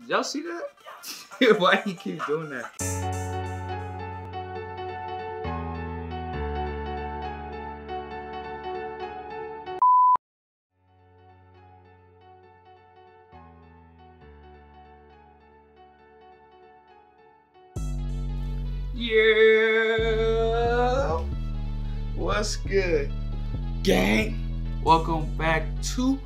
Did y'all see that? Why he keep doing that? Yeah. What's good, gang? Welcome back to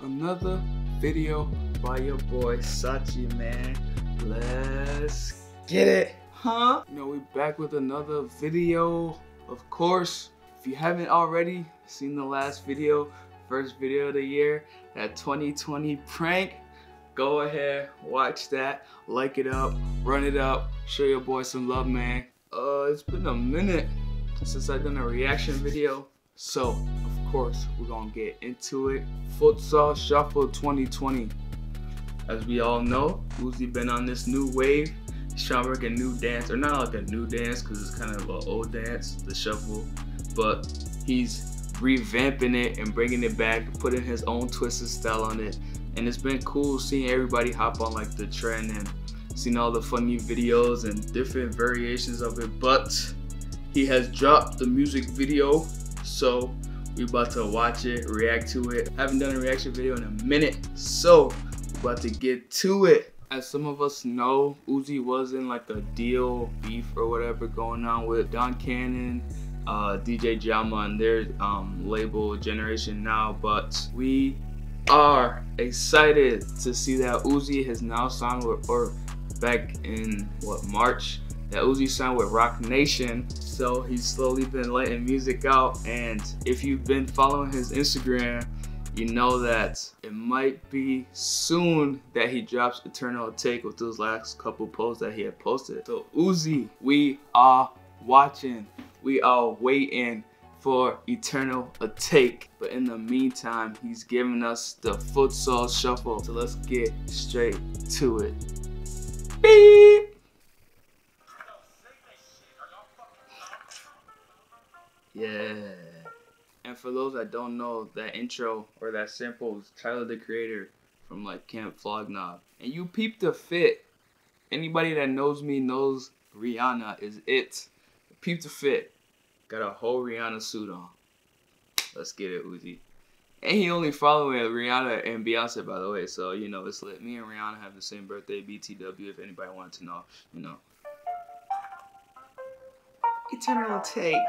another video by your boy Sachi, man. Let's get it, huh? You know, we back with another video. Of course, if you haven't already seen the last video, first video of the year, that 2020 prank, go ahead, watch that, like it up, run it up, show your boy some love, man. Uh, it's been a minute since I've done a reaction video, so of course we're gonna get into it. Futsal Shuffle 2020. As we all know, Uzi been on this new wave. He's trying to work a new dance, or not like a new dance, because it's kind of an old dance, the shuffle, but he's revamping it and bringing it back, putting his own twisted style on it and it's been cool seeing everybody hop on like the trend and seeing all the funny videos and different variations of it but he has dropped the music video so we about to watch it react to it I haven't done a reaction video in a minute so about to get to it as some of us know Uzi was in like a deal beef or whatever going on with Don Cannon uh, DJ Drama and their um, label Generation Now but we are excited to see that Uzi has now signed with, or back in what March, that Uzi signed with Roc Nation. So he's slowly been letting music out. And if you've been following his Instagram, you know that it might be soon that he drops Eternal Atake with those last couple posts that he had posted. So Uzi, we are watching. We are waiting for Eternal Atake. But in the meantime, he's giving us the futsal shuffle. So let's get straight to it. Beep! For those that don't know, that intro or that sample is Tyler the Creator from like Camp Flog Gnaw. And you peep the fit. Anybody that knows me knows Rihanna is it. Peep the fit. Got a whole Rihanna suit on. Let's get it, Uzi. And he only following Rihanna and Beyonce, by the way. So, you know, it's lit. Me and Rihanna have the same birthday, BTW, if anybody wanted to know, you know. Eternal Atake.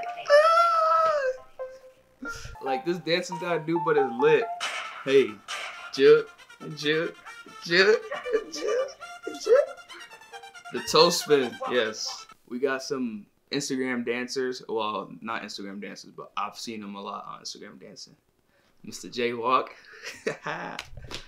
Like, this dance is not new, but it's lit. Hey, juk, juk, juk, juk, juk. The toe spin, yes. We got some Instagram dancers. Well, not Instagram dancers, but I've seen them a lot on Instagram dancing. Mr. Jaywalk.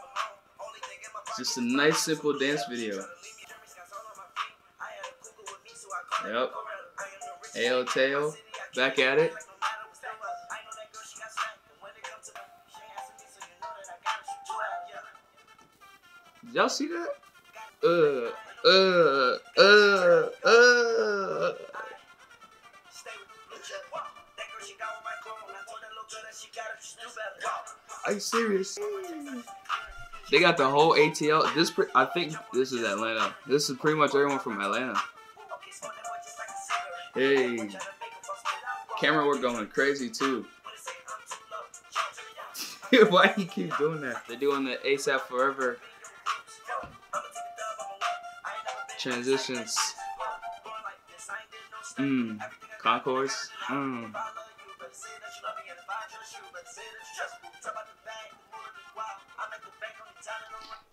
just a nice simple dance video. Yep. Ayo Teo, back at it. Y'all see that? Uh, uh, uh, uh. Are you serious? They got the whole ATL. This, I think, this is Atlanta. This is pretty much everyone from Atlanta. Hey, camera work going crazy too. Why he keep doing that? They're doing the ASAP Forever transitions. Mmm. Concourse. Mmm.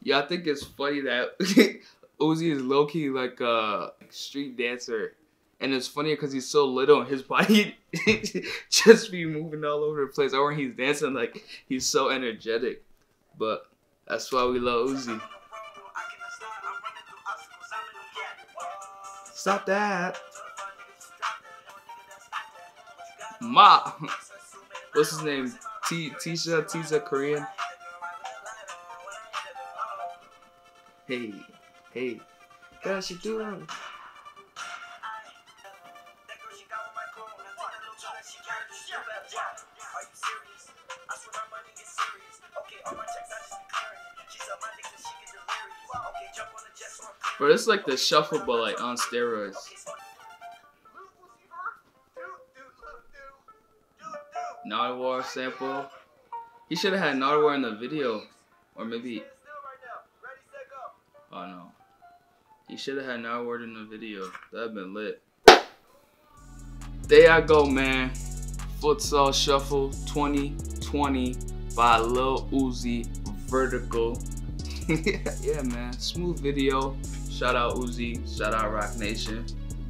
Yeah, I think it's funny that Uzi is low key like a street dancer. And it's funny because he's so little and his body just be moving all over the place. Or when he's dancing, like he's so energetic. but that's why we love Uzi. Stop that. Ma. What's his name? T Tisha TisaKorean. Hey, hey, what you doing? Bro, this is like the shuffle, but like on steroids. Nardwuar sample. He should have had Nardwuar in the video. Or maybe... Oh no. He should have had Nardwuar in the video. That'd been lit. There I go, man. Futsal Shuffle 2020 by Lil Uzi Vertical. yeah, man. Smooth video. Shout out Uzi. Shout out Roc Nation.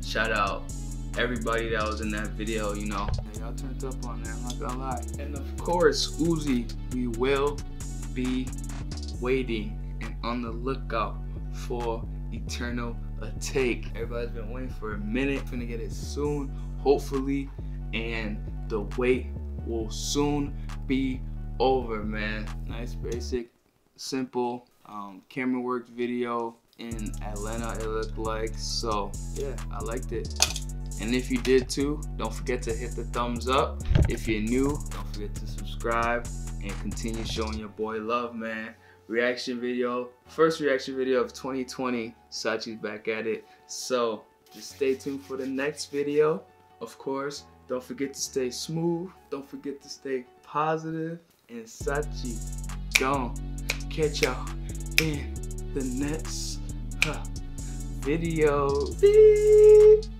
Shout out everybody that was in that video, you know. Y'all turned up on there, I'm not gonna lie. And of course, Uzi, we will be waiting and on the lookout for Eternal Atake. Everybody's been waiting for a minute. Gonna get it soon, hopefully. And the wait will soon be over, man. Nice, basic, simple um, camera work video in Atlanta it looked like so yeah I liked it and if you did too don't forget to hit the thumbs up if you're new don't forget to subscribe and continue showing your boy love man reaction video first reaction video of 2020 Sachi's back at it. So just stay tuned for the next video. Of course don't forget to stay smooth. Don't forget to stay positive. And Sachi don't catch y'all in the next huh, video. Beep.